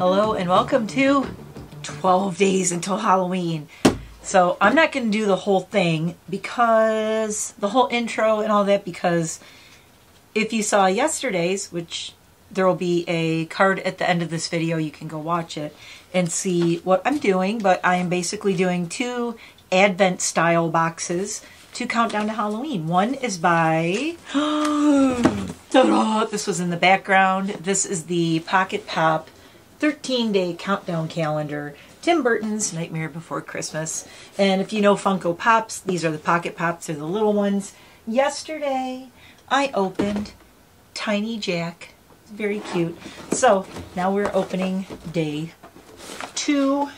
Hello and welcome to 12 days until Halloween. So I'm not going to do the whole thing because the whole intro and all that because if you saw yesterday's, which there will be a card at the end of this video, you can go watch it and see what I'm doing. But I am basically doing two Advent style boxes to count down to Halloween. One is by, this was in the background. This is the Pocket Pop 13 day countdown calendar. Tim Burton's Nightmare Before Christmas. And if you know Funko Pops, these are the Pocket Pops, they're the little ones. Yesterday, I opened Tiny Jack. It's very cute. So, now we're opening day two.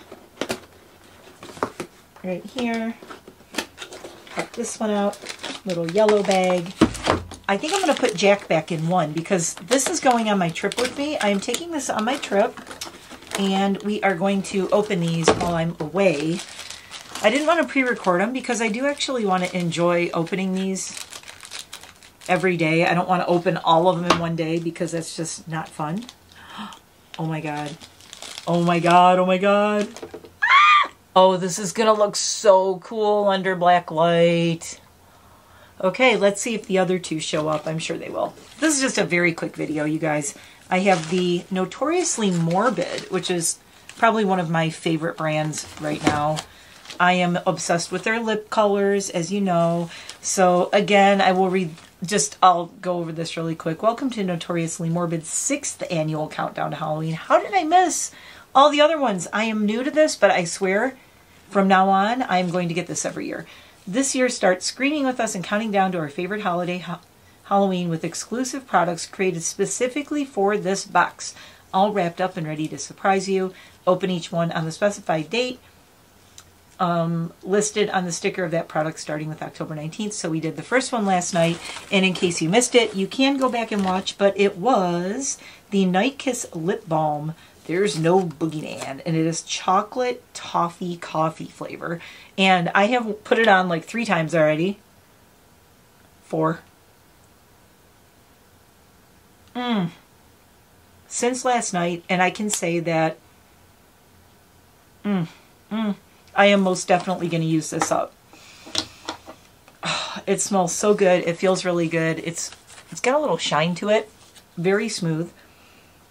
Right here. Pop this one out. Little yellow bag. I think I'm going to put Jack back in one because this is going on my trip with me. I am taking this on my trip and we are going to open these while I'm away. I didn't want to pre-record them because I do actually want to enjoy opening these every day. I don't want to open all of them in one day because that's just not fun. Oh my god. Oh my god, oh my god. Oh, this is going to look so cool under black light. Okay, let's see if the other two show up. I'm sure they will. This is just a very quick video, you guys. I have the Notoriously Morbid, which is probably one of my favorite brands right now. I am obsessed with their lip colors, as you know. So again, I will read, just, I'll go over this really quick. Welcome to Notoriously Morbid's sixth annual countdown to Halloween. How did I miss all the other ones? I am new to this, but I swear from now on, I'm going to get this every year. This year, start screaming with us and counting down to our favorite holiday, Halloween with exclusive products created specifically for this box, all wrapped up and ready to surprise you. Open each one on the specified date um, listed on the sticker of that product starting with October 19th. So we did the first one last night. And in case you missed it, you can go back and watch, but it was the Night Kiss Lip Balm. There's no boogeyman, and it is chocolate toffee coffee flavor. And I have put it on like three times already. Four. Mm. Since last night, and I can say that mm, mm, I am most definitely going to use this up. it smells so good. It feels really good. It's It's got a little shine to it. Very smooth.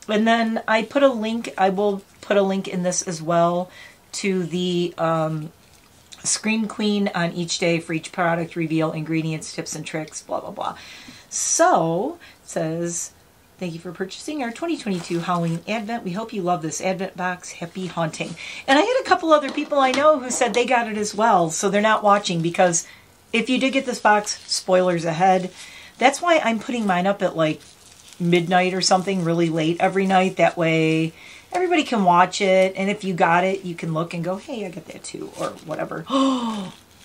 And then I put a link, I will put a link in this as well to the um, Scream Queen on each day for each product, reveal ingredients, tips and tricks, blah, blah, blah. So, says, Thank you for purchasing our 2022 Halloween Advent. We hope you love this Advent box. Happy haunting. And I had a couple other people I know who said they got it as well, so they're not watching because if you did get this box, spoilers ahead. That's why I'm putting mine up at like midnight or something really late every night. That way everybody can watch it. And if you got it, you can look and go, hey, I got that too, or whatever.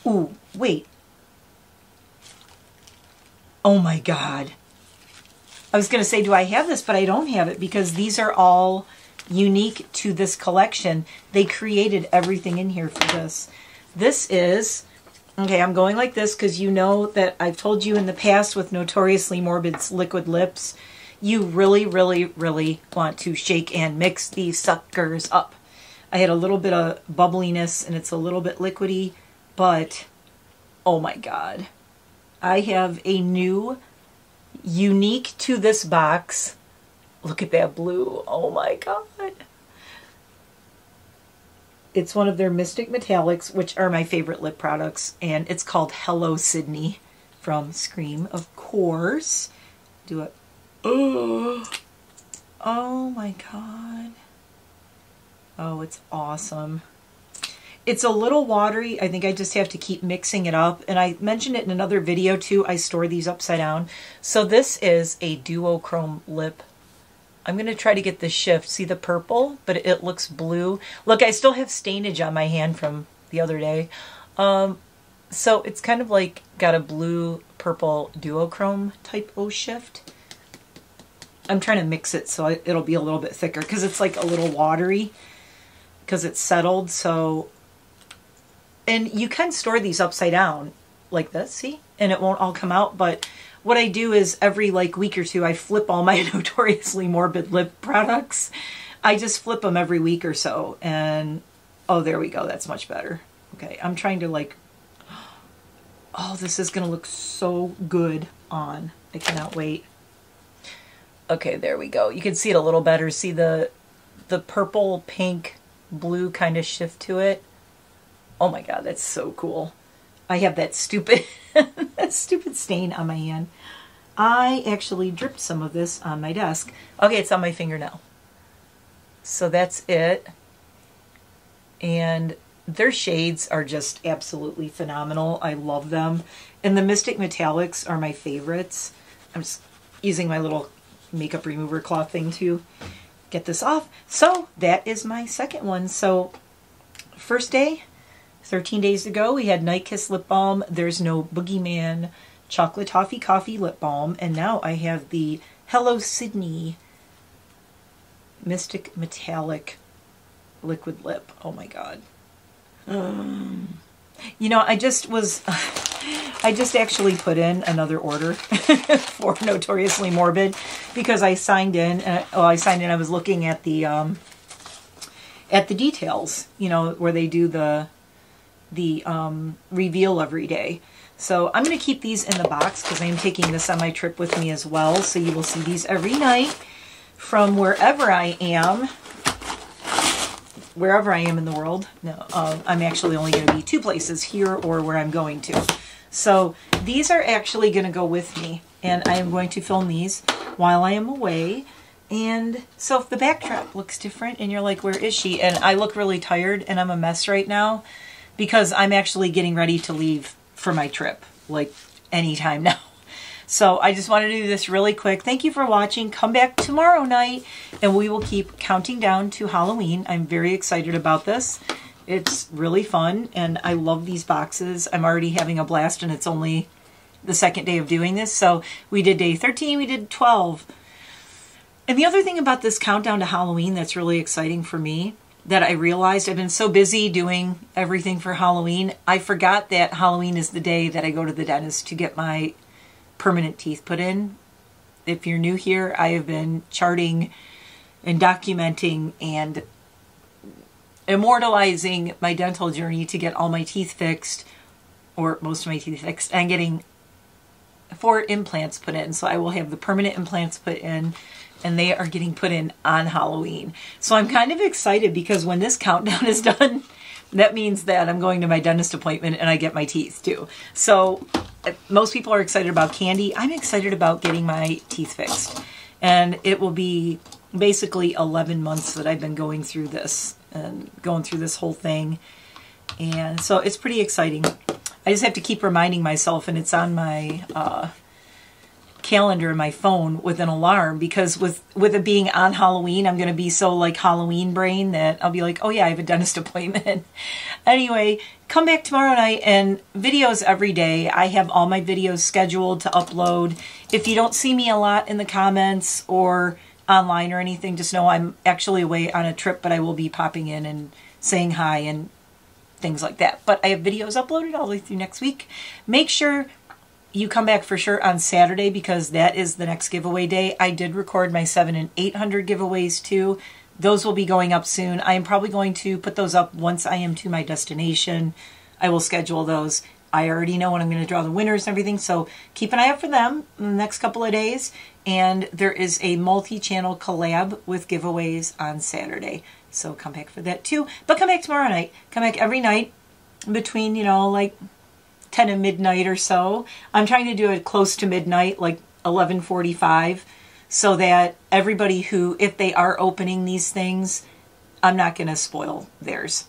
Ooh, wait. Oh my God. I was going to say, do I have this? But I don't have it because these are all unique to this collection. They created everything in here for this. This is, okay, I'm going like this because you know that I've told you in the past with Notoriously Morbid's liquid lips, you really, really, really want to shake and mix these suckers up. I had a little bit of bubbliness and it's a little bit liquidy, but oh my God. I have a new unique to this box. Look at that blue. Oh my god. It's one of their Mystic Metallics, which are my favorite lip products, and it's called Hello Sidney from Scream, of course. Do it. Oh, oh my god. Oh, it's awesome. It's a little watery. I think I just have to keep mixing it up. And I mentioned it in another video too. I store these upside down. So this is a duochrome lip. I'm going to try to get the shift. See the purple? But it looks blue. Look, I still have stainage on my hand from the other day. Um, so it's kind of like got a blue purple duochrome type O shift. I'm trying to mix it so it'll be a little bit thicker because it's like a little watery because it's settled. So and you can store these upside down like this, see? And it won't all come out, but what I do is every like week or two, I flip all my notoriously morbid lip products. I just flip them every week or so. And, oh, there we go. That's much better. Okay, I'm trying to like, oh, this is going to look so good on. I cannot wait. Okay, there we go. You can see it a little better. See the the purple, pink, blue kind of shift to it. Oh my god, that's so cool. I have that stupid that stupid stain on my hand. I actually dripped some of this on my desk. Okay, it's on my finger now. So that's it. And their shades are just absolutely phenomenal. I love them. And the Mystic Metallics are my favorites. I'm just using my little makeup remover cloth thing to get this off. So that is my second one. So first day, 13 days ago, we had Night Kiss Lip Balm. There's no Boogeyman Chocolate Toffee Coffee Lip Balm. And now I have the Hello Sidney Mystic Metallic Liquid Lip. Oh my god. Um, you know, I just was, I just actually put in another order for Notoriously Morbid because I signed in, oh, I signed in, I was looking at the, um, at the details, you know, where they do the, the um, reveal every day. So I'm going to keep these in the box because I'm taking this on my trip with me as well. So you will see these every night from wherever I am wherever I am in the world. No, uh, I'm actually only going to be two places, here or where I'm going to. So these are actually going to go with me, and I am going to film these while I am away. And so if the backdrop looks different and you're like, where is she? And I look really tired and I'm a mess right now because I'm actually getting ready to leave for my trip, like anytime now. So I just wanted to do this really quick. Thank you for watching. Come back tomorrow night and we will keep counting down to Halloween. I'm very excited about this. It's really fun and I love these boxes. I'm already having a blast and it's only the second day of doing this. So we did day 13, we did 12. And the other thing about this countdown to Halloween that's really exciting for me that I realized I've been so busy doing everything for Halloween, I forgot that Halloween is the day that I go to the dentist to get my permanent teeth put in. If you're new here, I have been charting and documenting and immortalizing my dental journey to get all my teeth fixed, or most of my teeth fixed, and getting four implants put in. So I will have the permanent implants put in, and they are getting put in on Halloween. So I'm kind of excited because when this countdown is done, that means that I'm going to my dentist appointment and I get my teeth too. So most people are excited about candy. I'm excited about getting my teeth fixed. And it will be basically 11 months that I've been going through this and going through this whole thing. And so it's pretty exciting. I just have to keep reminding myself, and it's on my uh, calendar in my phone with an alarm because with with it being on Halloween, I'm going to be so like Halloween brain that I'll be like, oh yeah, I have a dentist appointment. anyway, come back tomorrow night and videos every day. I have all my videos scheduled to upload. If you don't see me a lot in the comments or online or anything, just know I'm actually away on a trip, but I will be popping in and saying hi and things like that. But I have videos uploaded all the way through next week. Make sure you come back for sure on Saturday because that is the next giveaway day. I did record my 7 and 800 giveaways too. Those will be going up soon. I am probably going to put those up once I am to my destination. I will schedule those. I already know when I'm going to draw the winners and everything, so keep an eye out for them in the next couple of days. And there is a multi-channel collab with giveaways on Saturday. So come back for that too. But come back tomorrow night. Come back every night between, you know, like 10 of midnight or so. I'm trying to do it close to midnight, like 11:45, so that everybody who if they are opening these things, I'm not going to spoil theirs.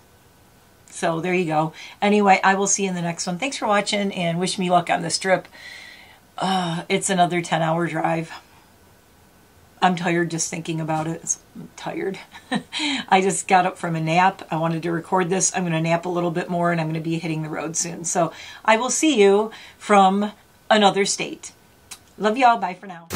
So there you go. Anyway, I will see you in the next one. Thanks for watching and wish me luck on this trip. Uh, it's another 10 hour drive. I'm tired just thinking about it. I'm tired. I just got up from a nap. I wanted to record this. I'm going to nap a little bit more and I'm going to be hitting the road soon. So I will see you from another state. Love y'all. Bye for now.